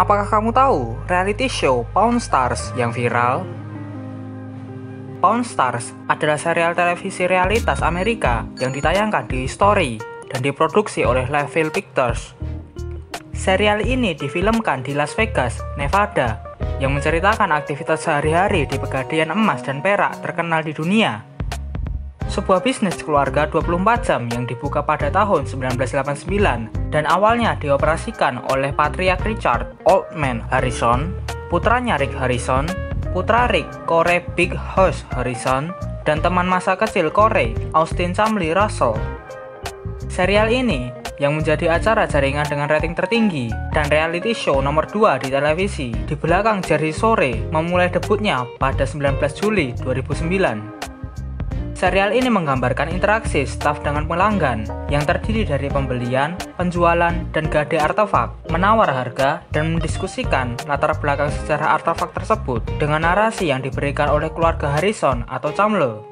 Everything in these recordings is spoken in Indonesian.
Apakah kamu tahu reality show Pawn Stars yang viral? Pawn Stars adalah serial televisi realitas Amerika yang ditayangkan di History dan diproduksi oleh Level Pictures. Serial ini difilmkan di Las Vegas, Nevada, yang menceritakan aktivitas sehari-hari di pegadaian emas dan perak terkenal di dunia. Sebuah bisnis keluarga 24 jam yang dibuka pada tahun 1989 dan awalnya dioperasikan oleh Patriark Richard Oldman Harrison, putranya Rick Harrison, putra Rick Corey Big House Harrison, dan teman masa kecil Corey, Austin Chamley Russell. Serial ini yang menjadi acara jaringan dengan rating tertinggi dan reality show nomor 2 di televisi di belakang Jerry Sore memulai debutnya pada 19 Juli 2009. Serial ini menggambarkan interaksi staf dengan pelanggan yang terdiri dari pembelian, penjualan, dan gade artefak, menawar harga, dan mendiskusikan latar belakang sejarah artefak tersebut dengan narasi yang diberikan oleh keluarga Harrison atau Chamlo.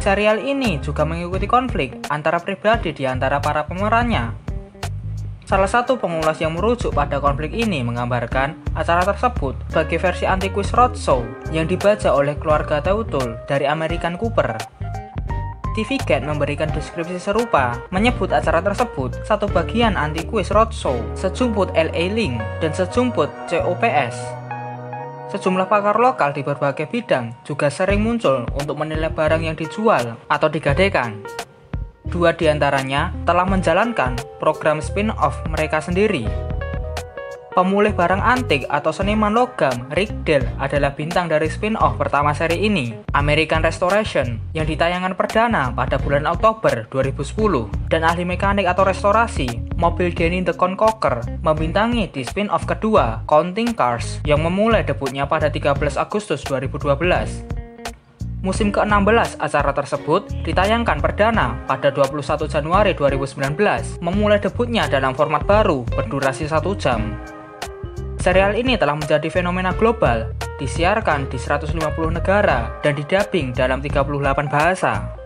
Serial ini juga mengikuti konflik antara pribadi di antara para pemerannya Salah satu pengulas yang merujuk pada konflik ini menggambarkan acara tersebut sebagai versi anti-quiz roadshow yang dibaca oleh keluarga Teutul dari American Cooper. TV Guide memberikan deskripsi serupa, menyebut acara tersebut satu bagian anti-quiz roadshow, sejumput LA Link, dan sejumput COPS. Sejumlah pakar lokal di berbagai bidang juga sering muncul untuk menilai barang yang dijual atau digadekan. Dua di antaranya telah menjalankan program spin-off mereka sendiri. Pemulih barang antik atau seniman logam Rick Dell adalah bintang dari spin-off pertama seri ini, American Restoration, yang ditayangkan perdana pada bulan Oktober 2010, dan ahli mekanik atau restorasi, mobil Danny the Conqueror, membintangi di spin-off kedua, Counting Cars, yang memulai debutnya pada 13 Agustus 2012. Musim ke-16 acara tersebut ditayangkan perdana pada 21 Januari 2019, memulai debutnya dalam format baru berdurasi satu jam. Serial ini telah menjadi fenomena global, disiarkan di 150 negara dan didubbing dalam 38 bahasa.